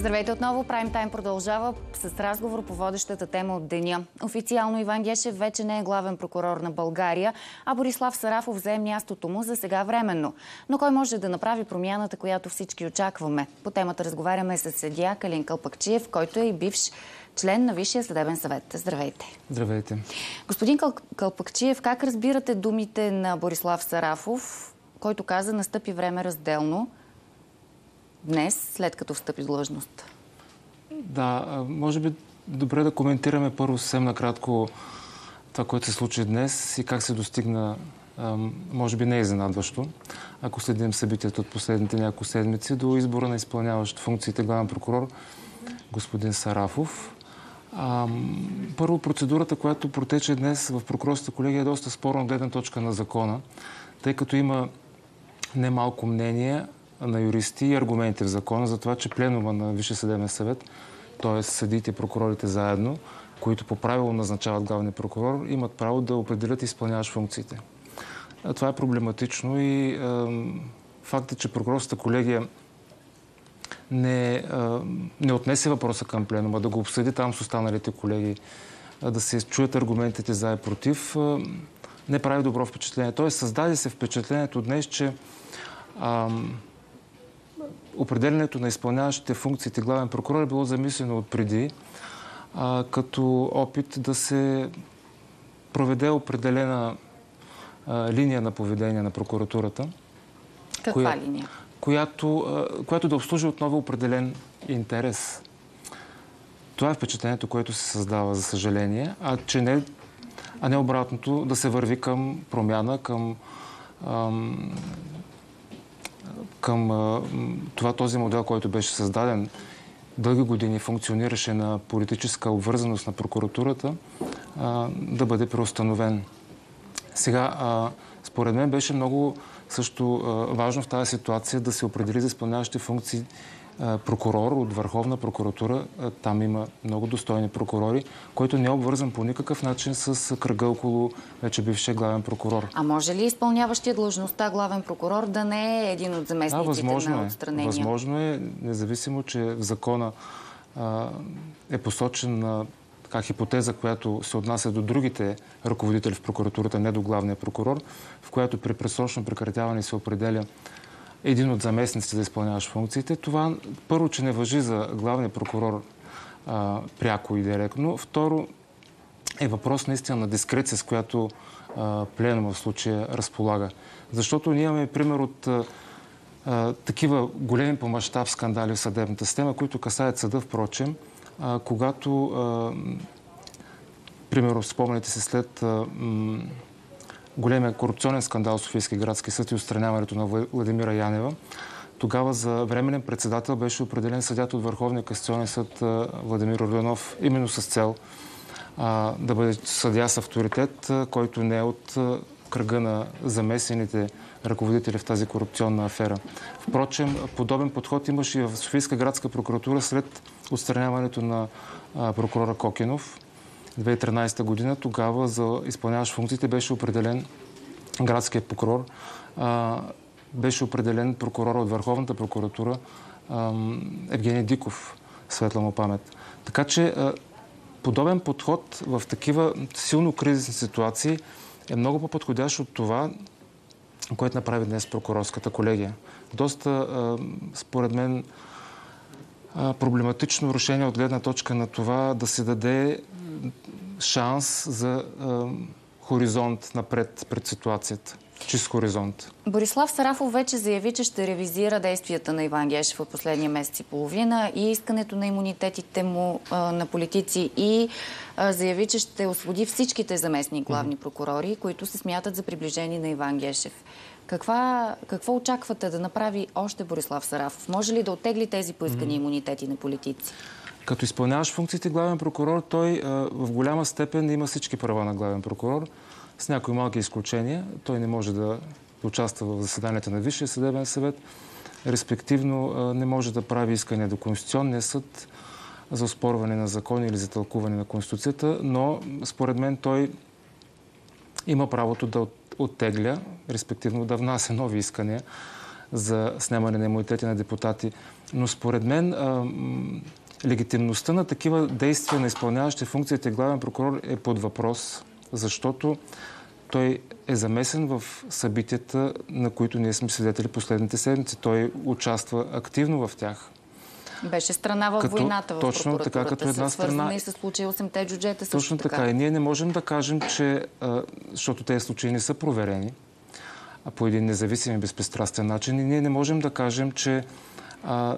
Здравейте отново. Прайм Тайм продължава с разговор по водещата тема от деня. Официално Иван Гешев вече не е главен прокурор на България, а Борислав Сарафов взе мястото му за сега временно. Но кой може да направи промяната, която всички очакваме? По темата разговаряме с съдия Калин Кълпакчиев, който е и бивш член на Висшия съдебен съвет. Здравейте. Здравейте. Господин Кълпакчиев, как разбирате думите на Борислав Сарафов, който каза настъпи време разделно? Днес, след като встъпи длъжност? Да, може би добре да коментираме първо съвсем накратко това, което се случи днес и как се достигна, може би не е изненадващо, ако следим събитията от последните няколко седмици, до избора на изпълняващ функциите главен прокурор господин Сарафов. Първо, процедурата, която протече днес в прокурорската колегия е доста спорна гледна точка на закона, тъй като има немалко мнение, на юристи и аргументи в закона за това, че пленума на Висше съдебен съвет, т.е. съдите и прокурорите заедно, които по правило назначават главния прокурор, имат право да определят и изпълняваш функциите. Това е проблематично и е, факта, че прокурорската колегия не, е, не отнесе въпроса към пленума, да го обсъди там с останалите колеги, да се чуят аргументите за и против, е, не прави добро впечатление. Тоест, създаде се впечатлението днес, че определенето на изпълняващите функциите главен прокурор е било замислено от преди, а, като опит да се проведе определена а, линия на поведение на прокуратурата. Каква коя, линия? Която, а, която да обслужи отново определен интерес. Това е впечатлението, което се създава, за съжаление, а, че не, а не обратното да се върви към промяна, към ам, към това този модел, който беше създаден дълги години, функционираше на политическа обвързаност на прокуратурата, да бъде преустановен. Сега, според мен беше много също важно в тази ситуация да се определи за изпълняващи функции прокурор от Върховна прокуратура. Там има много достойни прокурори, който не е обвързан по никакъв начин с кръга около вече бившия главен прокурор. А може ли изпълняващия длъжността главен прокурор да не е един от заместниците да, възможно на отстранения? Е. Възможно е, независимо, че в закона а, е посочен на така, хипотеза, която се отнася до другите ръководители в прокуратурата, не до главния прокурор, в която при пресрочно прекратяване се определя един от заместниците да изпълняваш функциите. Това първо, че не въжи за главния прокурор а, пряко и директно. Второ, е въпрос наистина на дискреция, с която а, в случая разполага. Защото ние имаме пример от а, такива големи по мащаб скандали в съдебната система, които касаят съда, впрочем, а, когато, примерно, спомняте се след големия корупционен скандал в Софийски градски съд и устраняването на Владимира Янева. Тогава за временен председател беше определен съдят от Върховния касационен съд Владимир Орленов, именно с цел а, да бъде съдя с авторитет, който не е от кръга на замесените ръководители в тази корупционна афера. Впрочем, подобен подход имаше и в Софийска градска прокуратура след отстраняването на прокурора Кокинов. 2013 година. Тогава за изпълняващ функциите беше определен градският прокурор. А, беше определен прокурор от Върховната прокуратура а, Евгений Диков, светла му памет. Така че а, подобен подход в такива силно кризисни ситуации е много по-подходящ от това, което направи днес прокурорската колегия. Доста, според мен, проблематично решение от гледна точка на това да се даде шанс за хоризонт напред пред ситуацията. Чист хоризонт. Борислав Сарафов вече заяви, че ще ревизира действията на Иван Гешев от последния месец и половина и искането на имунитетите му а, на политици и а, заяви, че ще освободи всичките заместни главни прокурори, които се смятат за приближени на Иван Гешев. Каква, какво очаквате да направи още Борислав Сарафов? Може ли да оттегли тези поискани имунитети на политици? Като изпълняваш функциите главен прокурор, той а, в голяма степен има всички права на главен прокурор. С някои малки изключения. Той не може да участва в заседанията на Висшия съдебен съвет. Респективно не може да прави искане до Конституционния съд за оспорване на закони или за тълкуване на Конституцията, но според мен той има правото да оттегля, респективно да внася нови искания за снемане на имунитети на депутати. Но според мен легитимността на такива действия на изпълняващи функциите главен прокурор е под въпрос, защото той е замесен в събитията, на които ние сме свидетели последните седмици. Той участва активно в тях. Беше страна в като, войната в точно така, като една страна. и с случая 8-те джуджета също Точно така. така. И ние не можем да кажем, че, а, защото тези случаи не са проверени а по един независим и безпристрастен начин, и ние не можем да кажем, че а,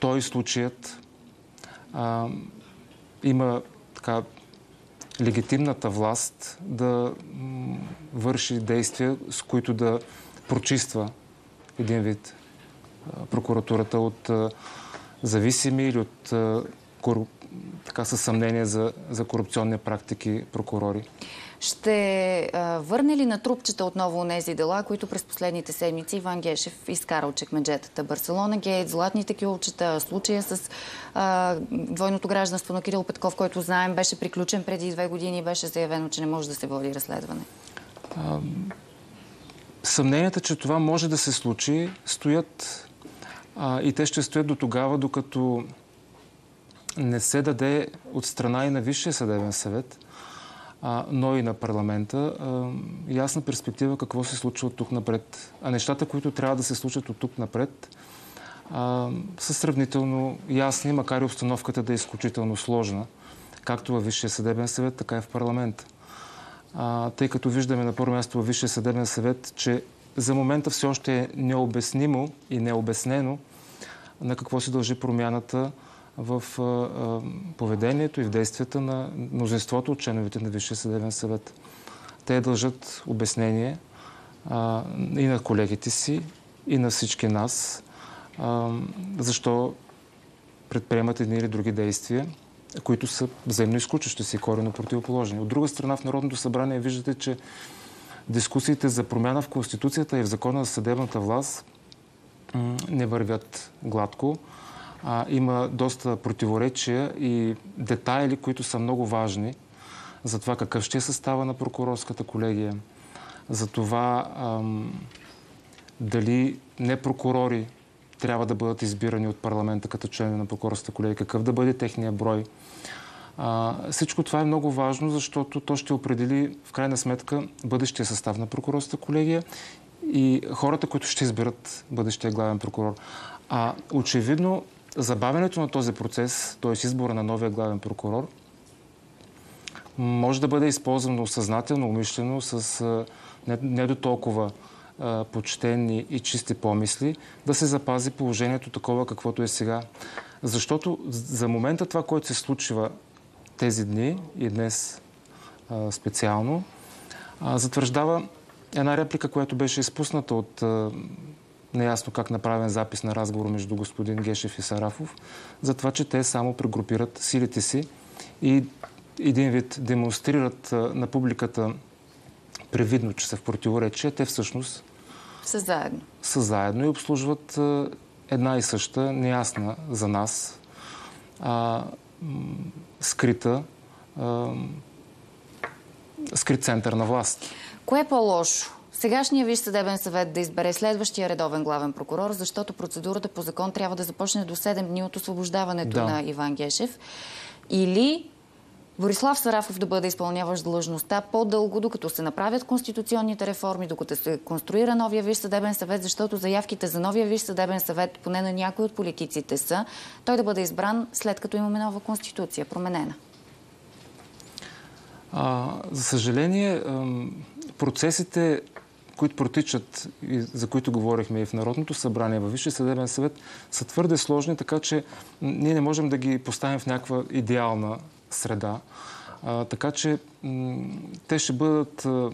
той случаят а, има така легитимната власт да върши действия, с които да прочиства един вид прокуратурата от зависими или от така със съмнение за, за корупционни практики прокурори. Ще върне ли на трупчета отново тези дела, които през последните седмици Иван Гешев изкара от чекмеджетата? Барселона Гейт, Златните кюлчета, случая с а, двойното гражданство на Кирил Петков, който знаем беше приключен преди две години и беше заявено, че не може да се води разследване. А, съмненията, че това може да се случи, стоят а, и те ще стоят до тогава, докато не се даде от страна и на Висшия съдебен съвет но и на парламента, ясна перспектива какво се случва от тук напред. А нещата, които трябва да се случат от тук напред, са сравнително ясни, макар и обстановката да е изключително сложна, както във Висшия съдебен съвет, така и в парламента. Тъй като виждаме на първо място във Висшия съдебен съвет, че за момента все още е необяснимо и необяснено на какво се дължи промяната в поведението и в действията на мнозинството от членовете на Висшия съдебен съвет. Те дължат обяснение и на колегите си, и на всички нас, защо предприемат едни или други действия, които са взаимно изключващи си корено противоположни. От друга страна, в Народното събрание виждате, че дискусиите за промяна в Конституцията и в закона за съдебната власт не вървят гладко а, има доста противоречия и детайли, които са много важни за това какъв ще е състава на прокурорската колегия, за това ам, дали не прокурори трябва да бъдат избирани от парламента като члени на прокурорската колегия, какъв да бъде техния брой. А, всичко това е много важно, защото то ще определи в крайна сметка бъдещия състав на прокурорската колегия и хората, които ще изберат бъдещия главен прокурор. А очевидно забавянето на този процес, т.е. избора на новия главен прокурор, може да бъде използвано осъзнателно, умишлено, с не, не до толкова а, почтени и чисти помисли, да се запази положението такова, каквото е сега. Защото за момента това, което се случва тези дни и днес а, специално, а, затвърждава една реплика, която беше изпусната от неясно как направен запис на разговор между господин Гешев и Сарафов, за това, че те само прегрупират силите си и един вид демонстрират на публиката превидно, че са в противоречие, те всъщност са заедно. Са заедно и обслужват една и съща, неясна за нас, а, скрита, а, скрит център на власт. Кое е по-лошо? Сегашния Виж съдебен съвет да избере следващия редовен главен прокурор, защото процедурата по закон трябва да започне до 7 дни от освобождаването да. на Иван Гешев. Или Борислав Сарафов да бъде изпълняващ длъжността по-дълго, докато се направят конституционните реформи, докато се конструира новия Виж съдебен съвет, защото заявките за новия Виж съдебен съвет, поне на някои от политиците са, той да бъде избран след като имаме нова конституция, променена. А, за съжаление, процесите които протичат и за които говорихме и в Народното събрание, във Висшия съдебен съвет, са твърде сложни, така че ние не можем да ги поставим в някаква идеална среда. А, така че те ще бъдат. А,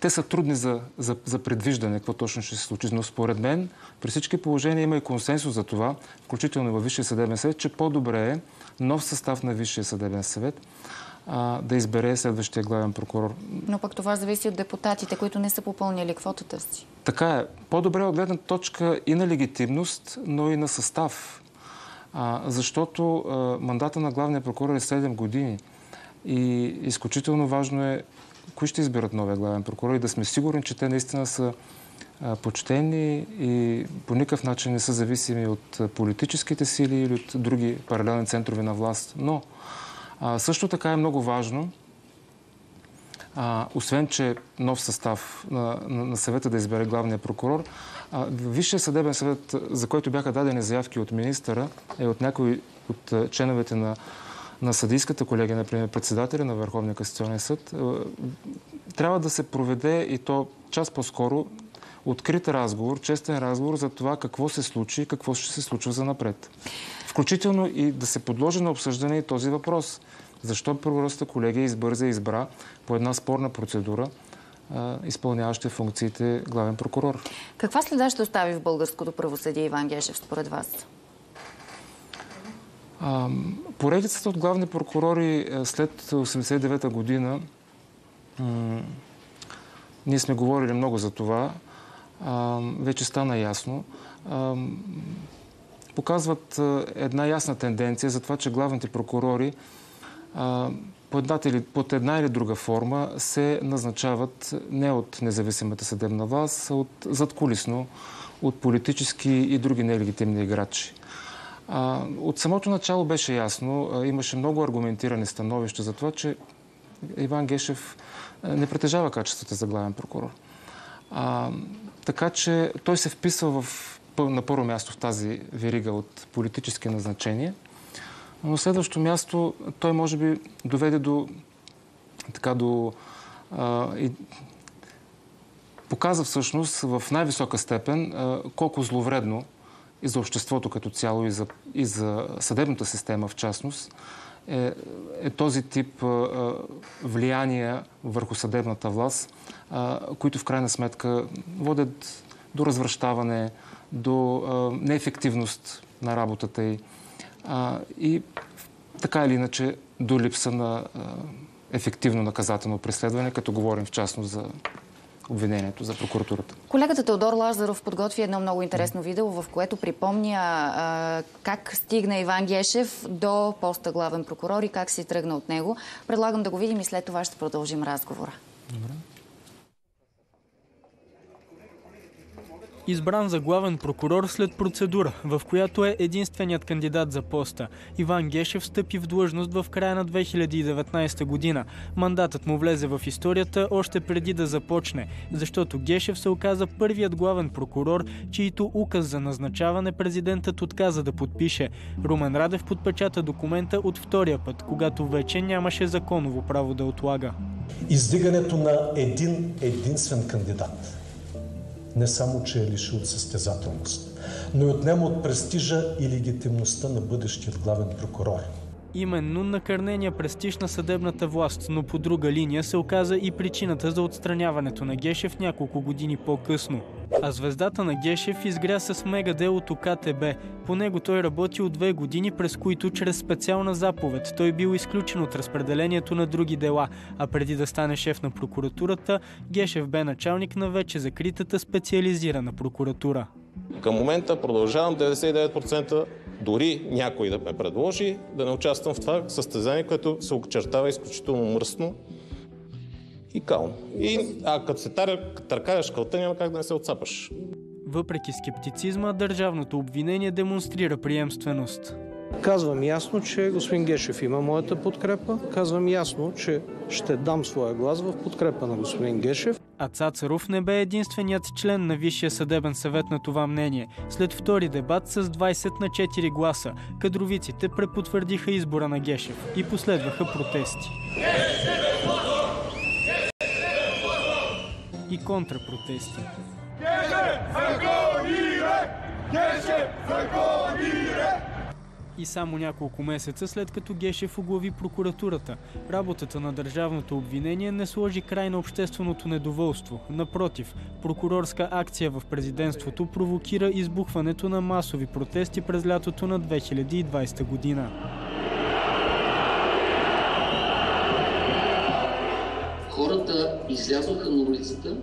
те са трудни за, за, за предвиждане, какво точно ще се случи. Но според мен, при всички положения има и консенсус за това, включително във Висшия съдебен съвет, че по-добре е нов състав на Висшия съдебен съвет а, да избере следващия главен прокурор. Но пък това зависи от депутатите, които не са попълнили квотата си. Така е. По-добре от гледна точка и на легитимност, но и на състав. А, защото а, мандата на главния прокурор е 7 години. И изключително важно е кои ще изберат новия главен прокурор и да сме сигурни, че те наистина са почтени и по никакъв начин не са зависими от политическите сили или от други паралелни центрове на власт. Но а, също така е много важно, а, освен че нов състав на, на, съвета да избере главния прокурор, а, Висшия съдебен съвет, за който бяха дадени заявки от министъра, е от някои от членовете на на съдийската колегия, например председателя на Върховния касационен съд, трябва да се проведе и то час по-скоро открит разговор, честен разговор за това какво се случи и какво ще се случва за напред. Включително и да се подложи на обсъждане и този въпрос. Защо прокурорската колегия избърза и избра по една спорна процедура изпълняващия функциите главен прокурор. Каква следа ще остави в българското правосъдие Иван Гешев според вас? Поредицата от главни прокурори след 1989 година, ние сме говорили много за това, вече стана ясно, показват една ясна тенденция за това, че главните прокурори под една или друга форма се назначават не от независимата съдебна власт, а от задкулисно, от политически и други нелегитимни играчи. От самото начало беше ясно, имаше много аргументирани становища за това, че Иван Гешев не притежава качествата за главен прокурор. Така че той се вписва в, на първо място в тази верига от политически назначения. Но следващо място той може би доведе до така до а, и, показа всъщност в най-висока степен а, колко зловредно и за обществото като цяло, и за, и за съдебната система в частност, е, е този тип а, влияния върху съдебната власт, а, които в крайна сметка водят до развръщаване, до а, неефективност на работата й а, и така или иначе до липса на а, ефективно наказателно преследване, като говорим в частност за обвинението за прокуратурата. Колегата Теодор Лазаров подготви едно много интересно видео, в което припомня а, как стигна Иван Гешев до поста главен прокурор и как си тръгна от него. Предлагам да го видим и след това ще продължим разговора. Добре. Избран за главен прокурор след процедура, в която е единственият кандидат за поста. Иван Гешев стъпи в длъжност в края на 2019 година. Мандатът му влезе в историята още преди да започне, защото Гешев се оказа първият главен прокурор, чието указ за назначаване президентът отказа да подпише. Румен Радев подпечата документа от втория път, когато вече нямаше законово право да отлага. Издигането на един единствен кандидат не само, че е лиши от състезателност, но и отнема от престижа и легитимността на бъдещият главен прокурор – Именно накърнения престиж на съдебната власт, но по друга линия се оказа и причината за отстраняването на Гешев няколко години по-късно. А звездата на Гешев изгря с мега делото КТБ. По него той работи от две години, през които чрез специална заповед той бил изключен от разпределението на други дела, а преди да стане шеф на прокуратурата, Гешев бе началник на вече закритата специализирана прокуратура. Към момента продължавам 99% дори някой да ме предложи да не участвам в това състезание, което се очертава изключително мръсно и кално. И, а като се търкаляш кълта, няма как да не се отцапаш. Въпреки скептицизма, държавното обвинение демонстрира приемственост. Казвам ясно, че господин Гешев има моята подкрепа. Казвам ясно, че ще дам своя глас в подкрепа на господин Гешев. А Цацаров не бе единственият член на Висшия съдебен съвет на това мнение. След втори дебат с 20 на 4 гласа, кадровиците препотвърдиха избора на Гешев и последваха протести. И контрапротести. Гешев, законирек! Гешев, законирек! И само няколко месеца след като Гешев оглави прокуратурата. Работата на държавното обвинение не сложи край на общественото недоволство. Напротив, прокурорска акция в президентството провокира избухването на масови протести през лятото на 2020 година. Хората излязоха на улицата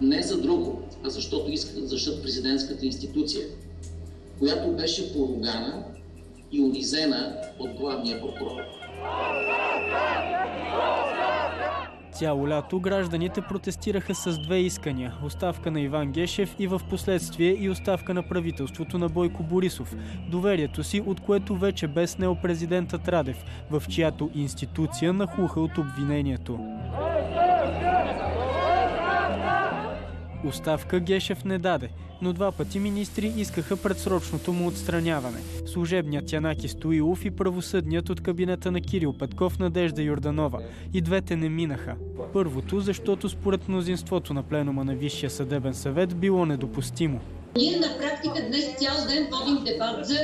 не за друго, а защото искат да защитат президентската институция, която беше поругана и унизена от главния прокурор. Цяло лято гражданите протестираха с две искания – оставка на Иван Гешев и в последствие и оставка на правителството на Бойко Борисов. Доверието си, от което вече без нео президентът Радев, в чиято институция нахуха от обвинението. Оставка Гешев не даде, но два пъти министри искаха предсрочното му отстраняване. Служебният Янаки Стоилов и правосъдният от кабинета на Кирил Петков Надежда Йорданова. И двете не минаха. Първото, защото според мнозинството на пленума на Висшия съдебен съвет било недопустимо. Ние на практика днес цял ден водим дебат за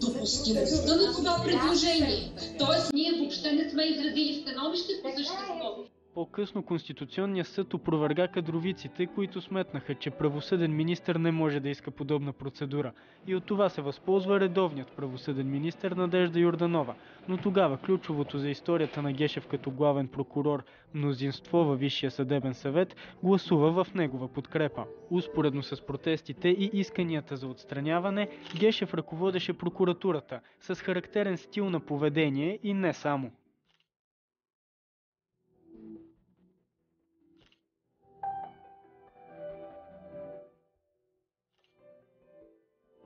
допустимостта на това предложение. Тоест, ние въобще не сме изразили становище по същество. По-късно Конституционният съд опроверга кадровиците, които сметнаха, че правосъден министр не може да иска подобна процедура. И от това се възползва редовният правосъден министр Надежда Йорданова. Но тогава ключовото за историята на Гешев като главен прокурор мнозинство във Висшия съдебен съвет гласува в негова подкрепа. Успоредно с протестите и исканията за отстраняване, Гешев ръководеше прокуратурата с характерен стил на поведение и не само.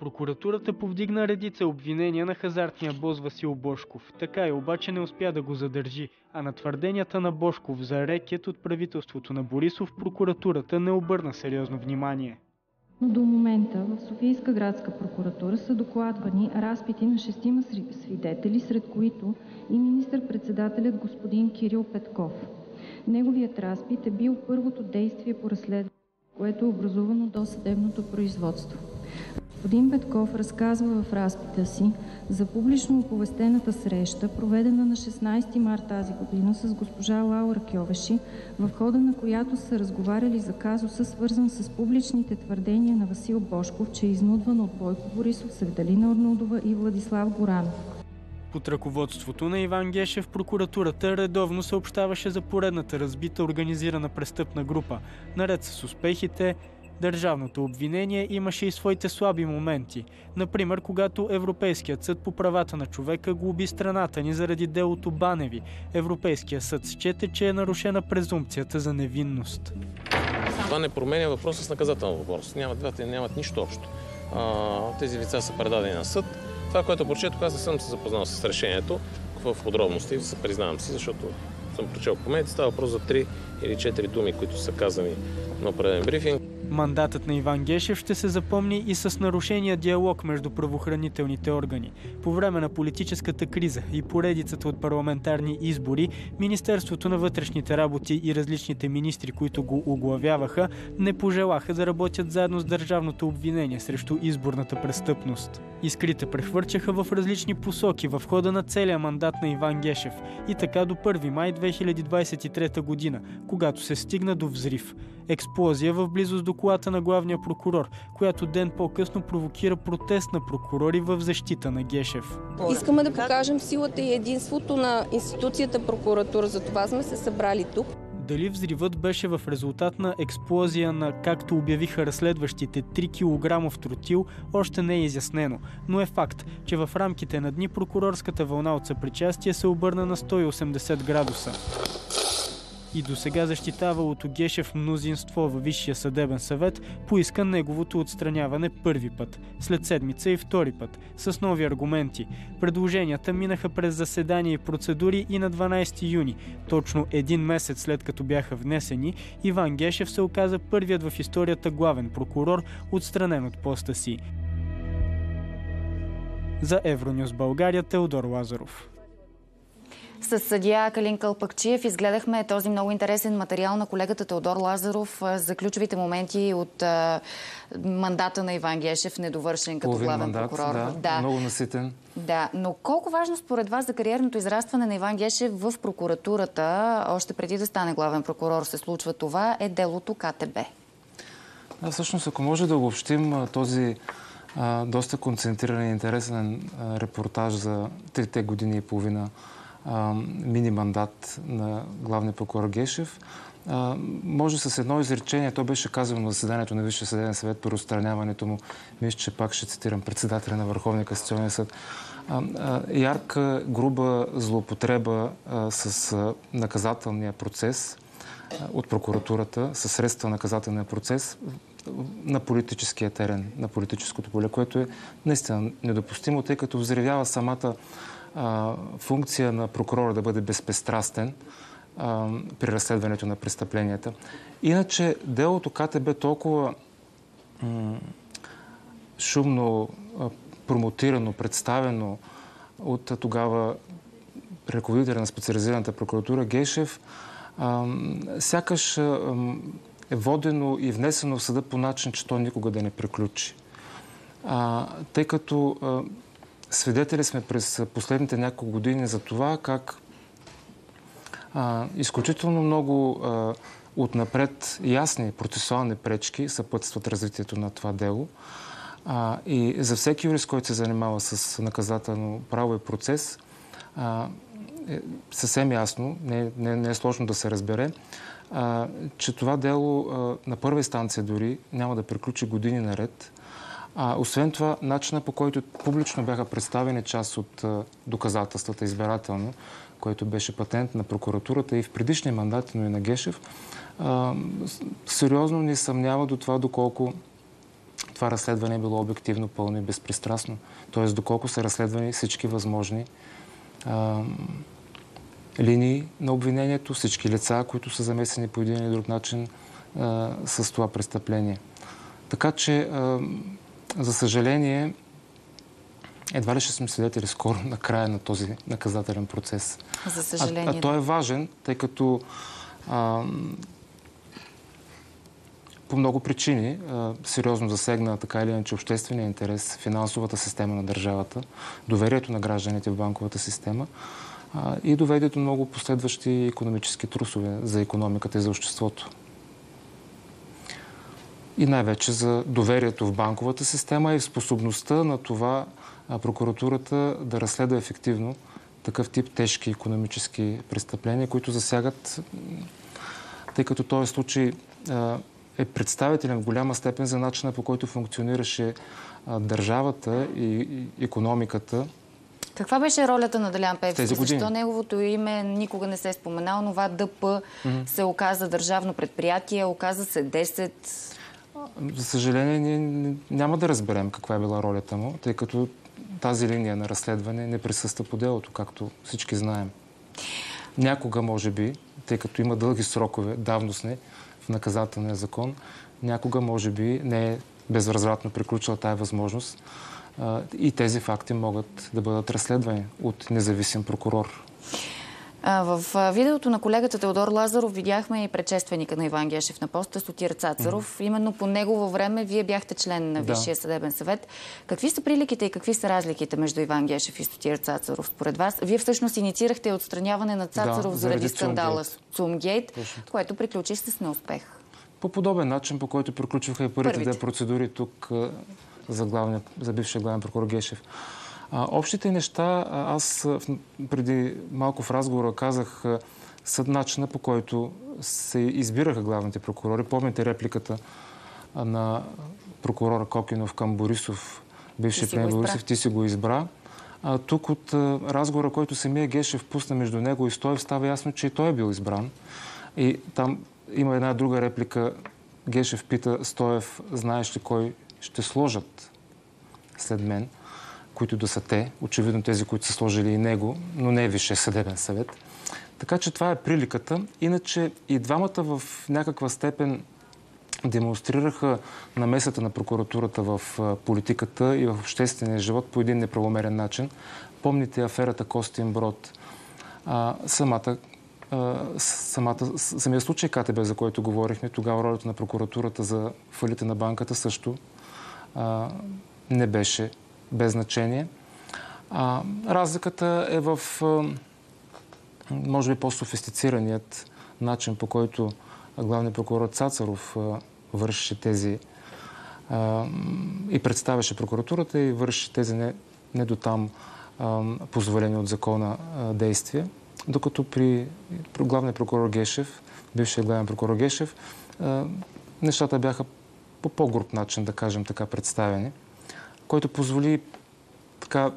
Прокуратурата повдигна редица обвинения на хазартния бос Васил Бошков. Така и обаче не успя да го задържи, а на твърденията на Бошков за рекет от правителството на Борисов прокуратурата не обърна сериозно внимание. До момента в Софийска градска прокуратура са докладвани разпити на шестима свидетели, сред които и министър-председателят господин Кирил Петков. Неговият разпит е бил първото действие по разследване, което е образувано до съдебното производство. Господин Петков разказва в разпита си за публично оповестената среща, проведена на 16 март тази година с госпожа Лаура Кьовеши, в хода на която са разговаряли за казуса, свързан с публичните твърдения на Васил Бошков, че е изнудван от Бойко Борисов, Севдалина Орнудова и Владислав Горанов. Под ръководството на Иван Гешев прокуратурата редовно съобщаваше за поредната разбита организирана престъпна група. Наред с успехите, Държавното обвинение имаше и своите слаби моменти. Например, когато Европейският съд по правата на човека глоби страната ни заради делото Баневи. Европейският съд счете, че е нарушена презумпцията за невинност. Това не променя въпроса с наказателна въпрос. Няма, двата нямат нищо общо. А, тези лица са предадени на съд. Това, което прочетох, аз не съм се запознал с решението в подробности, се признавам си, защото съм прочел по медици. Става въпрос за три или четири думи, които са казани на определен брифинг. Мандатът на Иван Гешев ще се запомни и с нарушения диалог между правоохранителните органи. По време на политическата криза и поредицата от парламентарни избори, Министерството на вътрешните работи и различните министри, които го оглавяваха, не пожелаха да работят заедно с държавното обвинение срещу изборната престъпност. Искрите прехвърчаха в различни посоки в хода на целия мандат на Иван Гешев и така до 1 май 2023 година, когато се стигна до взрив. Експлозия в близост до колата на главния прокурор, която ден по-късно провокира протест на прокурори в защита на Гешев. Искаме да покажем силата и единството на институцията прокуратура, за това сме се събрали тук. Дали взривът беше в резултат на експлозия на, както обявиха разследващите, 3 кг тротил, още не е изяснено. Но е факт, че в рамките на дни прокурорската вълна от съпричастие се обърна на 180 градуса и до сега защитавалото Гешев мнозинство във Висшия съдебен съвет поиска неговото отстраняване първи път, след седмица и втори път, с нови аргументи. Предложенията минаха през заседания и процедури и на 12 юни, точно един месец след като бяха внесени, Иван Гешев се оказа първият в историята главен прокурор, отстранен от поста си. За Евронюс България Теодор Лазаров. С съдия Калин Кълпакчиев изгледахме този много интересен материал на колегата Теодор Лазаров за ключовите моменти от мандата на Иван Гешев, недовършен като Половин главен мандат, прокурор. Да, да, много наситен. Да, но колко важно според вас за кариерното израстване на Иван Гешев в прокуратурата, още преди да стане главен прокурор се случва това, е делото КТБ? Да, всъщност, ако може да обобщим този а, доста концентриран и интересен а, репортаж за трите години и половина мини мандат на главния прокурор Гешев. А, може с едно изречение, то беше казано на заседанието на Висшия съдебен съвет по разстраняването му, мисля, че пак ще цитирам председателя на Върховния касационен съд, а, а, ярка, груба злоупотреба с наказателния процес от прокуратурата със средства на наказателния процес на политическия терен, на политическото поле, което е наистина недопустимо, тъй като взривява самата функция на прокурора да бъде безпристрастен а, при разследването на престъпленията. Иначе делото КТБ толкова шумно промотирано, представено от тогава ръководителя на специализираната прокуратура Гешев, сякаш е водено и внесено в съда по начин, че то никога да не приключи. Тъй като свидетели сме през последните няколко години за това как а, изключително много а, отнапред ясни процесуални пречки съпътстват развитието на това дело. А, и за всеки юрист, който се занимава с наказателно право и процес, а, е съвсем ясно, не, не, не е сложно да се разбере, а, че това дело а, на първа инстанция дори няма да приключи години наред. А, освен това, начина по който публично бяха представени част от а, доказателствата избирателно, който беше патент на прокуратурата и в предишния мандат, но и на Гешев, а, сериозно ни съмнява до това доколко това разследване е било обективно, пълно и безпристрастно. Тоест, доколко са разследвани всички възможни а, линии на обвинението, всички лица, които са замесени по един или друг начин а, с това престъпление. Така че, за съжаление, едва ли ще сме свидетели скоро на края на този наказателен процес. За съжаление. А, а той е важен, тъй като а, по много причини а, сериозно засегна така или иначе обществения интерес, финансовата система на държавата, доверието на гражданите в банковата система а, и доведе до много последващи економически трусове за економиката и за обществото. И най-вече за доверието в банковата система и способността на това прокуратурата да разследва ефективно такъв тип тежки економически престъпления, които засягат, тъй като този случай е представителен в голяма степен за начина по който функционираше държавата и, економиката. Каква беше ролята на Делян Певски? Защо неговото име никога не се е споменало? Това ДП се оказа държавно предприятие, оказа се 10... За съжаление, ние няма да разберем каква е била ролята му, тъй като тази линия на разследване не присъства по делото, както всички знаем. Някога, може би, тъй като има дълги срокове, давностни, в наказателния закон, някога може би не е безвъзвратно приключила тая възможност и тези факти могат да бъдат разследвани от независим прокурор. В видеото на колегата Теодор Лазаров видяхме и предшественика на Иван Гешев на поста Сотир Цацаров. Mm-hmm. Именно по негово време вие бяхте член на Висшия да. съдебен съвет. Какви са приликите и какви са разликите между Иван Гешев и Сотир Цацаров според вас? Вие всъщност инициирахте отстраняване на Цацаров да, заради скандала Цумгейт, което приключи с неуспех. По подобен начин, по който приключваха и първите, първите. процедури тук за, главния, за бившия главен прокурор Гешев. А, общите неща, аз преди малко в разговора казах съд начина по който се избираха главните прокурори. Помните репликата на прокурора Кокинов към Борисов, бившия премиер Борисов, ти си го избра. А, тук от а, разговора, който самия Гешев пусна между него и Стоев, става ясно, че и той е бил избран. И там има една друга реплика. Гешев пита Стоев, знаеш ли кой ще сложат след мен? Които да са те, очевидно тези, които са сложили и него, но не е Висшия съдебен съвет. Така че това е приликата. Иначе и двамата в някаква степен демонстрираха намесата на прокуратурата в политиката и в обществения живот по един неправомерен начин. Помните аферата Костин Брод. А, самата, а, самата, самия случай КТБ, за който говорихме, тогава ролята на прокуратурата за фалите на банката също а, не беше без значение. А, разликата е в, може би, по-софистицираният начин, по който главният прокурор Цацаров вършеше тези а, и представяше прокуратурата и вършеше тези не, не до там позволени от закона а, действия. Докато при, при главния прокурор Гешев, бившия главен прокурор Гешев, а, нещата бяха по по-груп начин, да кажем така, представени който позволи така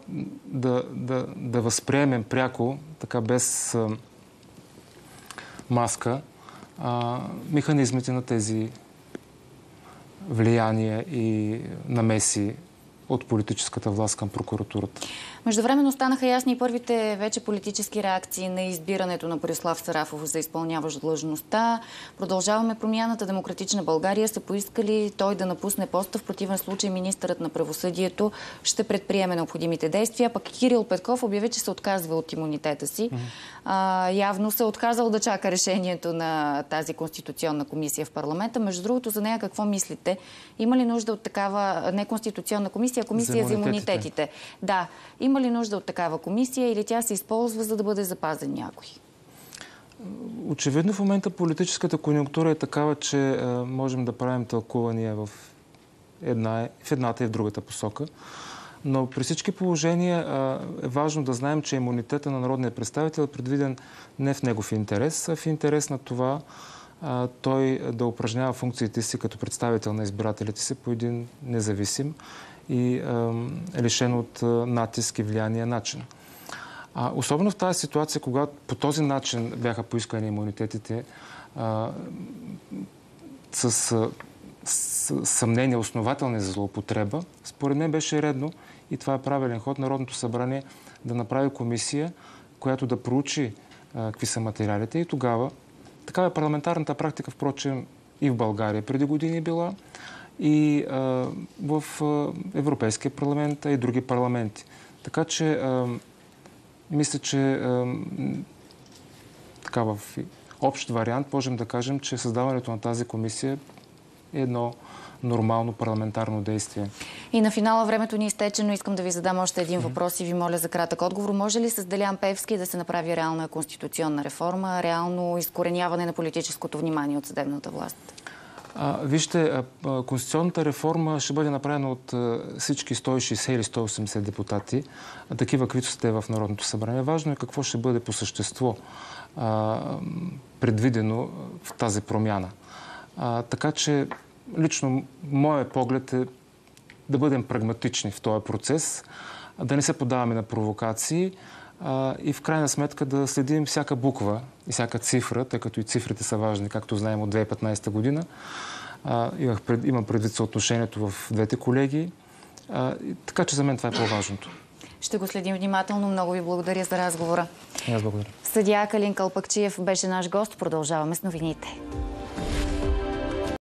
да, да, да възприемем пряко, така без а, маска, а, механизмите на тези влияния и намеси от политическата власт към прокуратурата. Междувременно станаха ясни и първите вече политически реакции на избирането на Борислав Сарафов за изпълняващ длъжността. Продължаваме промяната. Демократична България са поискали той да напусне поста. В противен случай министърът на правосъдието ще предприеме необходимите действия. Пък Кирил Петков обяви, че се отказва от имунитета си. А, явно се е отказал да чака решението на тази конституционна комисия в парламента. Между другото, за нея какво мислите? Има ли нужда от такава неконституционна комисия, а комисия за имунитетите? За имунитетите? Да. Има ли нужда от такава комисия или тя се използва, за да бъде запазен някой? Очевидно в момента политическата конъюнктура е такава, че можем да правим тълкувания в, една, в едната и в другата посока. Но при всички положения е важно да знаем, че имунитета на народния представител е предвиден не в негов интерес, а в интерес на това той да упражнява функциите си като представител на избирателите си по един независим и е лишен от натиск и влияние начин. А, особено в тази ситуация, когато по този начин бяха поискани имунитетите а, с, с съмнение основателни за злоупотреба, според мен беше редно и това е правилен ход Народното събрание да направи комисия, която да проучи а, какви са материалите и тогава такава е парламентарната практика, впрочем, и в България преди години била и а, в а, Европейския парламент, а и други парламенти. Така че а, мисля, че така в общ вариант можем да кажем, че създаването на тази комисия е едно нормално парламентарно действие. И на финала времето ни изтече, но искам да ви задам още един въпрос и ви моля за кратък отговор. Може ли с Делян Певски да се направи реална конституционна реформа, реално изкореняване на политическото внимание от съдебната власт? А, вижте, а, конституционната реформа ще бъде направена от а, всички 160 или 180 депутати, а, такива, каквито сте в Народното събрание. Важно е какво ще бъде по същество предвидено в тази промяна. така че, лично, моят поглед е да бъдем прагматични в този процес, да не се подаваме на провокации, а, и в крайна сметка да следим всяка буква и всяка цифра, тъй като и цифрите са важни, както знаем от 2015 година. А, имах пред, имам предвид съотношението в двете колеги. А, така че за мен това е по-важното. Ще го следим внимателно. Много ви благодаря за разговора. аз благодаря. Съдия Калин Калпакчиев беше наш гост. Продължаваме с новините.